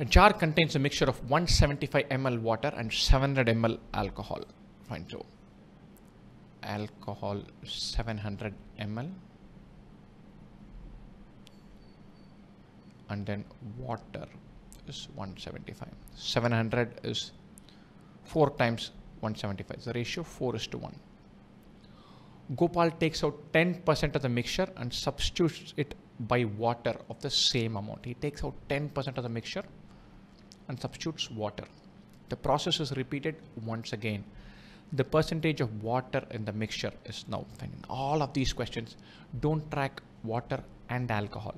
A jar contains a mixture of 175 ml water and 700 ml alcohol. Fine, so alcohol 700 ml and then water is 175. 700 is 4 times 175. The ratio 4 is to 1. Gopal takes out 10% of the mixture and substitutes it by water of the same amount. He takes out 10% of the mixture and substitutes water. The process is repeated once again. The percentage of water in the mixture is now finding. All of these questions don't track water and alcohol.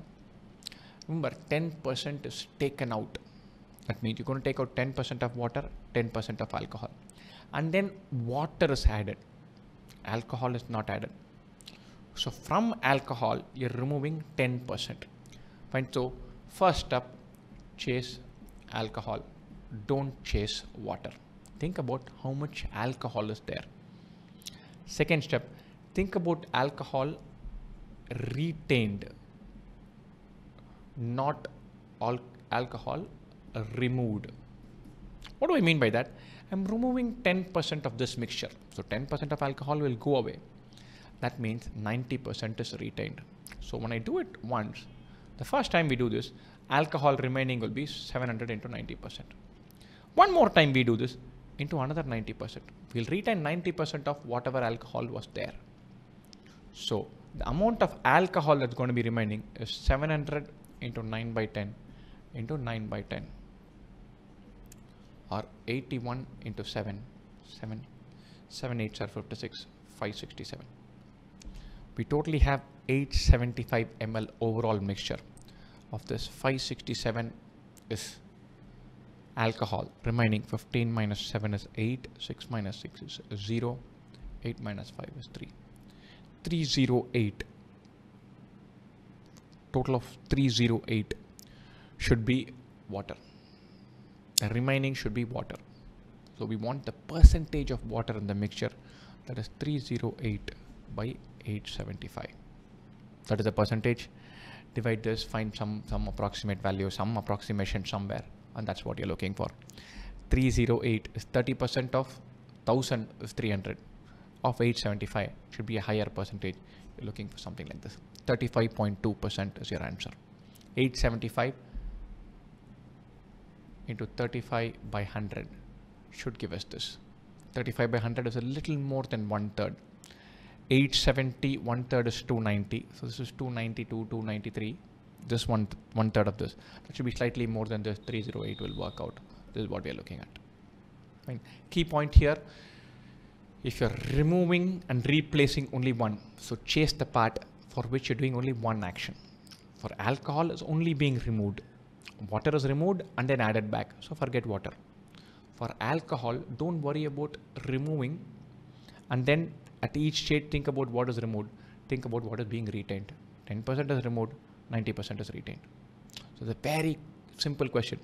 Remember, 10% is taken out. That means you're going to take out 10% of water, 10% of alcohol. And then water is added. Alcohol is not added. So from alcohol, you're removing 10%. Fine. So first step, chase alcohol. Don't chase water. Think about how much alcohol is there. Second step, think about alcohol retained, not all alcohol removed. What do I mean by that? I'm removing 10% of this mixture. So 10% of alcohol will go away. That means 90% is retained. So when I do it once, the first time we do this, alcohol remaining will be 700 into 90%. One more time we do this into another 90%. We'll retain 90% of whatever alcohol was there. So the amount of alcohol that's going to be remaining is 700 into 9 by 10 into 9 by 10 or 81 into 7 7 7 8 are 56 567 we totally have 875 ml overall mixture of this 567 is alcohol. Remaining 15 minus 7 is 8 6 minus 6 is 0 8 minus 5 is 3 308 total of 308 should be water. The remaining should be water. So we want the percentage of water in the mixture that is 308 by 875 that is the percentage. Divide this find some some approximate value some approximation somewhere and that's what you're looking for. 308 is 30 percent of 1000 is 300 of 875 should be a higher percentage. You're looking for something like this. 35.2 percent is your answer. 875 into 35 by 100 should give us this. 35 by 100 is a little more than one third 870 one third is 290 so this is 292 293 this one one third of this. That should be slightly more than this 308 will work out. This is what we are looking at. Fine. key point here if you're removing and replacing only one so chase the part for which you're doing only one action. For alcohol is only being removed. Water is removed and then added back. So forget water. For alcohol don't worry about removing and then at each stage think about what is removed. Think about what is being retained. 10% is removed 90% is retained. So a very simple question.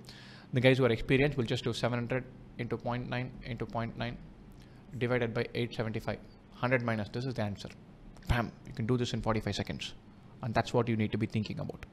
The guys who are experienced will just do 700 into 0.9 into 0.9 divided by 875 100 minus this is the answer. Bam you can do this in 45 seconds. And that's what you need to be thinking about